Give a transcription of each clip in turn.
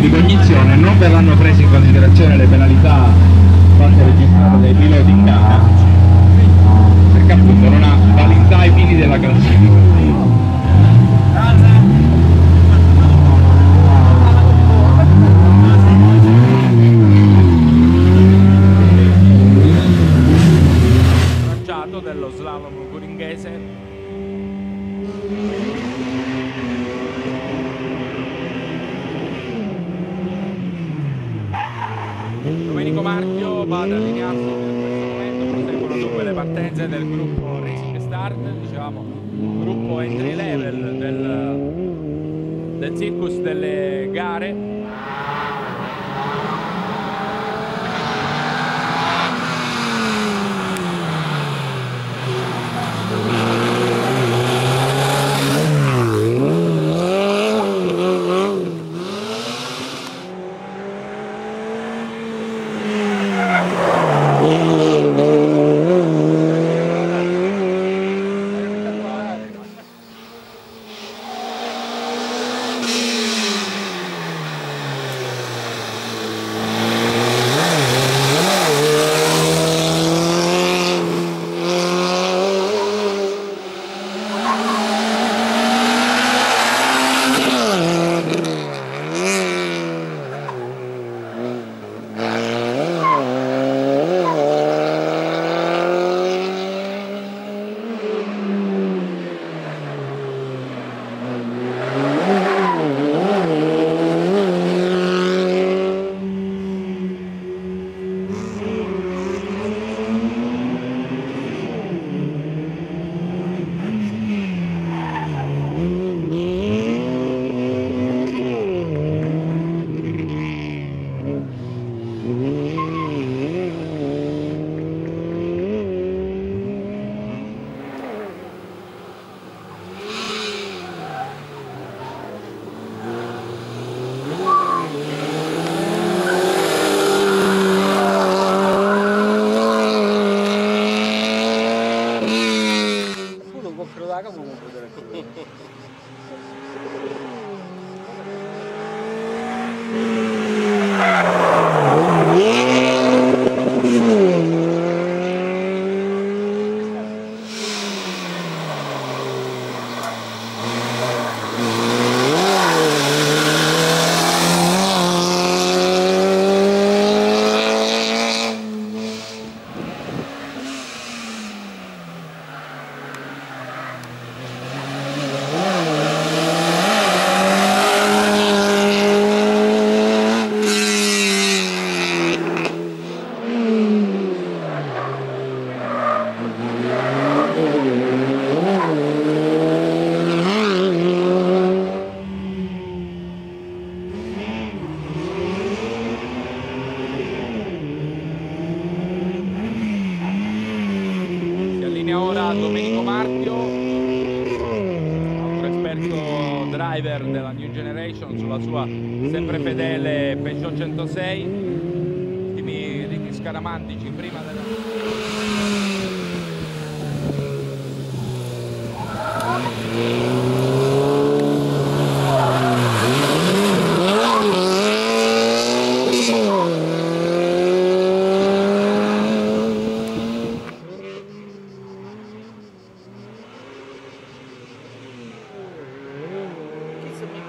di ricognizione non verranno prese in considerazione le penalità fatte registrare dai piloti in gara perché appunto non ha validità ai fini della classifica. Domenico Marchio va ad allinearsi in questo momento, proseguono dunque le partenze del gruppo Racing Start, diciamo gruppo entry level del, del circus delle gare. Si allinea ora Domenico Marchio, altro esperto driver della New Generation sulla sua sempre fedele Peugeot 106. Ultimi riti scaramantici prima della...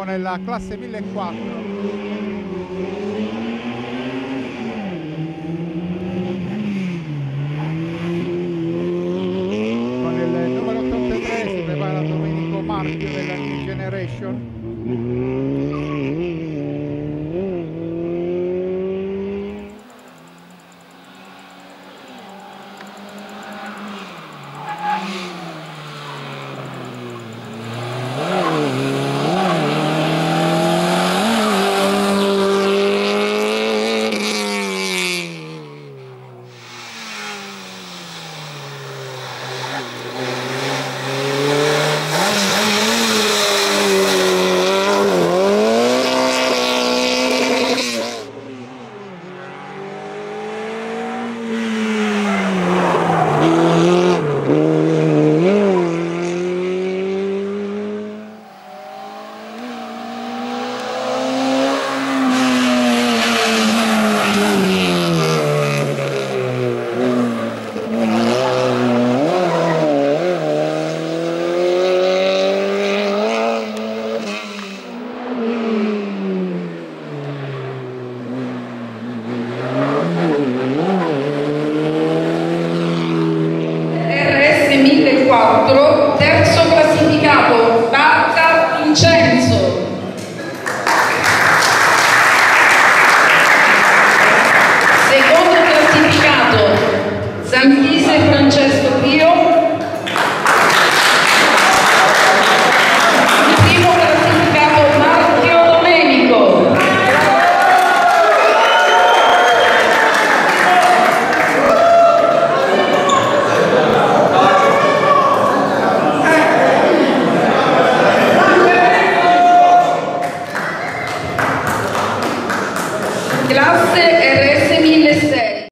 Siamo nella classe 1004. Con il numero 83 si prepara Domenico Marchio della New Generation.